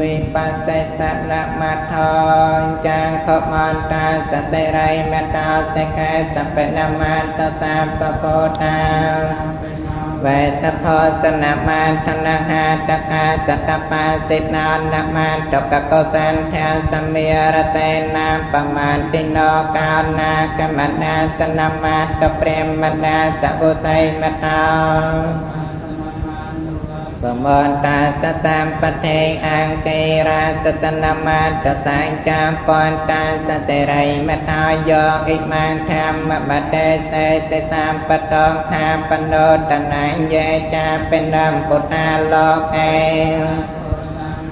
វិបតិសនមត្ថងចាងខមន្តាសតិរិមេត្តាសិកេសបិណមន្តតាបពោតាវេតផោសនមន្តនហាតកាសតបាសិណនមន្តកកុសន្ធាសមេរតេណាបមន្តិណោកោណាកមណាសនមន្តព្រាមណាសបុតៃមតា សមន្តាសតាមបតេអង្គេរាសតនមន្តសាញចាំពន្តាសតិរិមតាយោអ៊ិមានធម្មបតេសេតិតាមបតងថាបណ្ដោតនាញេចាពេនំពុទ្ធាលោកេ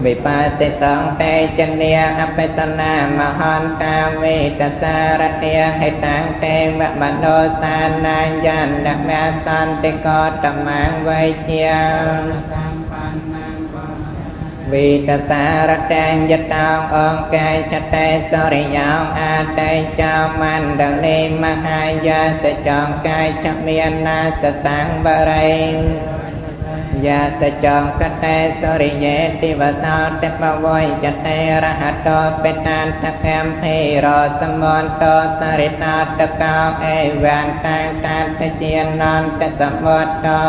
វិបតិតងតេចនីអបិតនាមហន្តាវេតសារតិហេតាំងទេវមនោសានាយន្តមេសន្តិកតមាងវៃជាវិតសារតាញយតោអង្គកាយចតេសរិយោអតេចោមណ្ឌលីមហាយាសចងកាយចមានណាសតាំងបរិញ យាសចងកតេសរិយេតិវសោតបវយចតេរហតោបេតានតកម្មភេរសមន្តោសរិតាតកោអេវានតានតានជានន្តសមត្តោ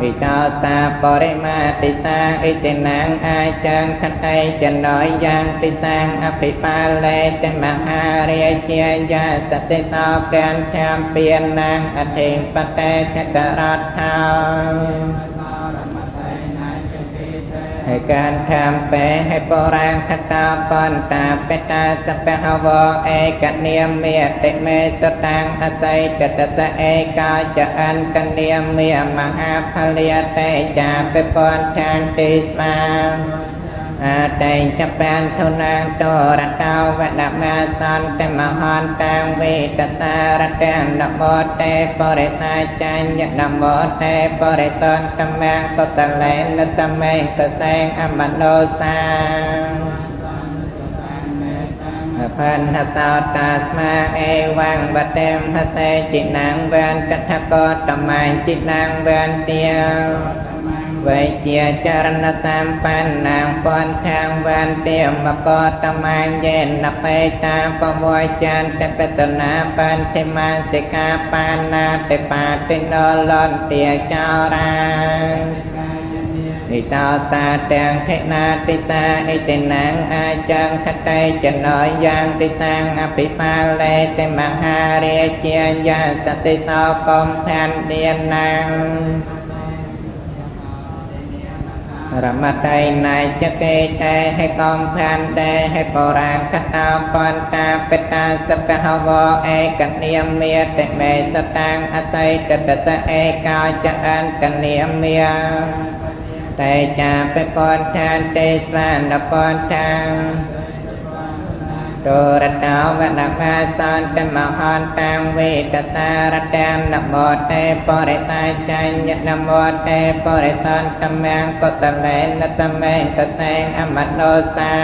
វិតោតាបរិមាតិសាអិតិណាងអាចាងខតៃចណយយ៉ាងតិសាងអភិបាលលេតមហារាជាយាសតិតោកានធំពៀនណាងអធិបតេចករដ្ឯកានខាមពេហេបរាងខតាបន្តាបេតាសពហវឯកនាមមេតិមេសតាងអតីតតតឯកាចអន្តនាមមេមហាផលិយតេចាបេពនឆានតិស្មា กาจะอันกันเนียมเมียมหาภเลียเตจาเปปอนชานติสามอาตยจะเป็นทุนังโตระเตาวดมาสันเตมหันตังวิตตารเตนนโมเตปริตาจัญญนโมเตปริตนตมังกตะเลนตเมกแสงอมโนสังพันธตาตาสมาเอวังบเตมหเตจินังเวนกัทกตมัยจินังเวนเตียว វៃជាចរណតាមបណ្ណាងពនខាងវន្តិមកតមាញយេនបេតាបវយចានតបតនាបន្តិមាសិកាបាណាតិបាតិណលន្ទាចោរានិតោតាទាំងខេណាតិតាអិតិណាងអាចាងខតេចណយយ៉ាងតិតាងអភិបាលលេតិមហារាជាយាសតិតោកំធានឌៀនណាង រមតៃណៃចកេតេហេកំភានដេហេបរាងកតោបន្តាបេតាសពហវអេកនាមេតិមេសតាំងអតៃតតតអេកោចអនកនាមេតេចាបេបនឋានទេស្វានបនឋាន តរតោវនកាសន្តមហន្តាំវេតសារតាននមោតេបរិតាចាញ្ញនមោតេបរិសន្តមាំកតលេនតមេកតេងអមនោសា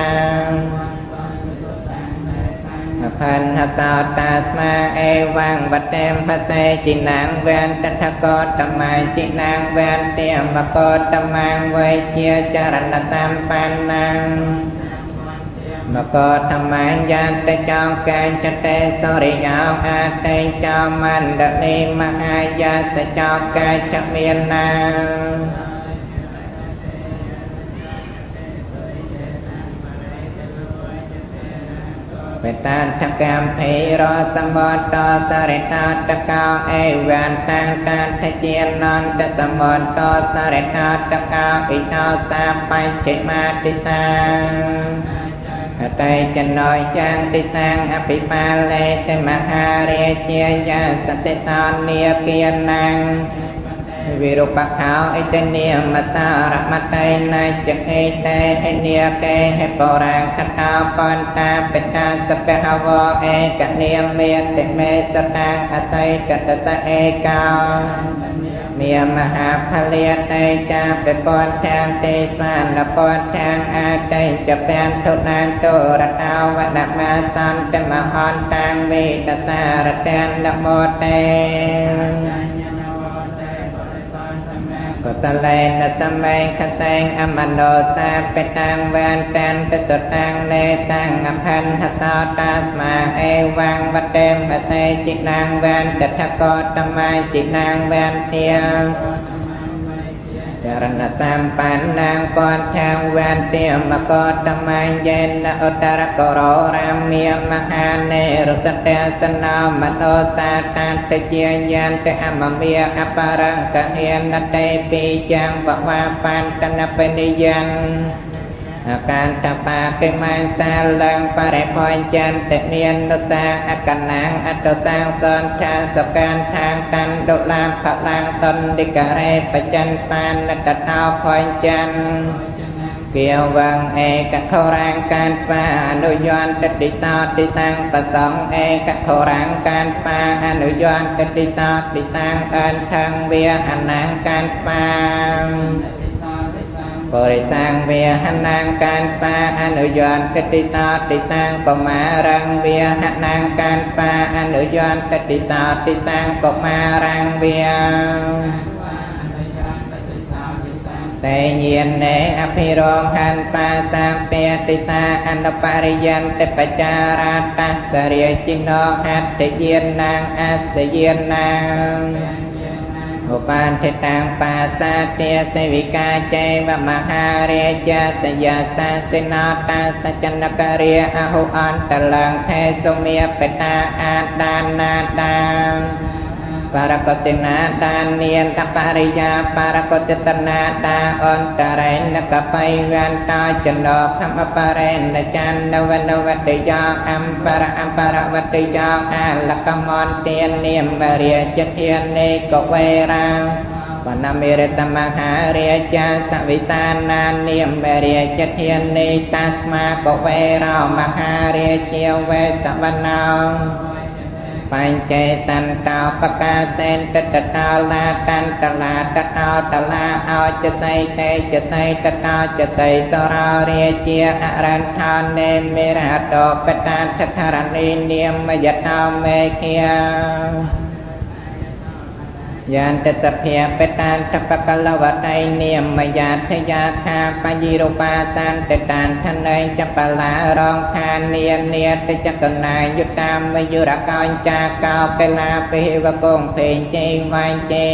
ផានហតោតាស្មាអេវាងបតេមបតេចិណាងវេនតថកោតមាចិណាងវេនទៀមកោតមាងវេជាចរណតាមបានណាង មកធម្មញ្ញន្តចောင်းកាយចតេសរិយោអាតេចោមណ្ឌលីមហាយាសចោកាយចមានណាបេតានតកម្មភេរសមន្តតរិតាតកោអេវានតាងកានថជានន្តសមន្តតរិតាតកោអ៊ីតោតាបញ្ចិមាតិតា អតេចណយចាងតិតាំងអភិបាលលេតមហារាជាយាសតិតោនីគាណាំងវិរុបខោអិតនិមតារមតៃណៃចកេតេហេនីកេហេបរាខតោបន្តាបេតាសពហវអេកនិមេតិមេសតាអតៃកតតអេកោ មានមហាផលិតេចាបពនខាងទេស្មានពនខាងអតេចពានទុណានទរតោវដមាសន្តមហន្តាងវេតសារតាននមោតេ បកតលេនតមេខតេងអមនោតាបេតាំងវានតានតតតាំងនេតាំងអផនហតោតាស្មាអេវាងវតេមតេចិណាងវានតថកតមៃចិណាងវានទាច រណតាមបាននាងពនឆាងវន្ទាមកតមញ្ញេនឧត្តរកោររាមាមហានេរុតតេសនោមនោតាតាតជាញានតអមមាអបរង្កហេនតេពីចាំងបវាបានតនបនិយ័ន អាកានតបាកិមានសាឡើងបរិភ័យចន្ទមាននតាអកណាងអត្តសាងសនឆាសកានខាងតាន់ដុលាផឡាងតននិករេបចន្បានកតោភ័យចន្ទគៀវងឯកខរាងកានបាអនុយន្តតិតោតិតាំងប្រសងឯកខរាងកានបាអនុយន្តតិតោតិតាំងអនថងវាអនាងកានបា បរិតាំងវាហណាងកានបាអនុយន្តតិតោតិតាំងកមារងវាហណាងកានបាអនុយន្តតិតោតិតាំងកមារងវាតេញាណេអភិរងហន្បាតាពេតិតាអនុបរិយន្តបចារាតសរិយចិណោហត្តយាននាងអស្សយាននាង ឧបានធិតាំងបាសាទាសេវិកាចេវមហារាជាសយាសាសិណោតាសចនករិយអហុអន្តលងថេសុមេបតាអាដានណាដា បរកតិណាដានានតបរិយាបរកតិតនាដាអន្តរេនកបៃវន្តោចណោខមបរេនចន្ទវនវតិយោអំបរអំបរវតិយោអលកមន្ទាននាមរិយចធានេកវេរាបណមេរតមហារាជាសវិតានានាមរិយចធានេតាស្មាកវេរោមហារាជាវេសវណោ បញ្ចេតន្តោបកាសេនតតតោឡាតន្តឡាតតោតឡាអោចតៃតេចតៃតតោចតៃសរោរាជាអរន្ធោនេមេរតោបតានថធរណីនាមយតោមេគា យានតសភាបតានតបកលវតៃនាមយាធយាខាបញ្ញរូបាតានតតានធនៃចបលារងខាននានាតចកណាយុតាមយុរកោញ្ចាកោកេលាពេវកងភេជេវាញ់ជេ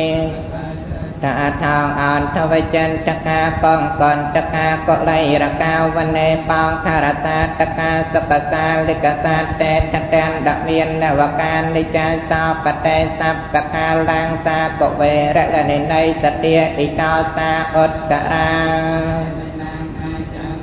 តាថោងអន្តវចិនតកាកងកន្តកាកលៃរកាវនេបងខារតាតកាសុកសាលិកសាតេតតានដមាននវកានិចាសោបតេសัพពកាលាងសាកវេរលនិណៃសទាអ៊ីតោសាអុត្តរា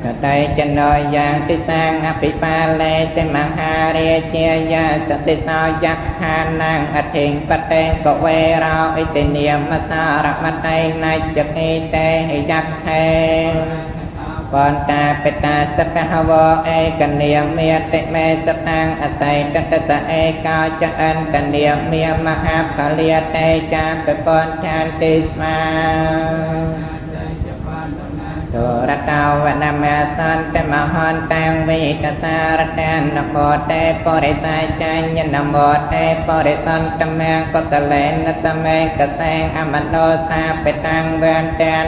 កតៃចណោយ៉ាងទិសាងអភិបាលេតិមហារាជាយាសតិសោយក្ខានាងអធិងបតេកវេរោអិតិនិយមសារមតៃណច្ចកេតេហិយក្ខេបនតាបេតាសពហវអេកនិយមេតិមេសតាំងអតៃតតតអេកោចអន្តនិយមេមហាផលិតេចាបពនឋានទេស្មា ទុរកោវនមសន្តមហន្តាំងវិកសារតានមោតេបរិសាចាញ្ញនមោតេបរិសន្តមៈកតលេនតមេកតេងអមនោតាបេតាំងវន្តាន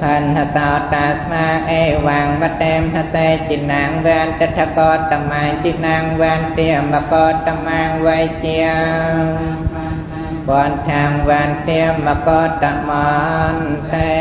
ផនហតោតាស្មាអេវាងវតេមហតេចិណាងវន្តថកោតមាចិណាងវន្ទាមកោតមាងវៃជាបនខាងវន្ទាមកោតមន្តេ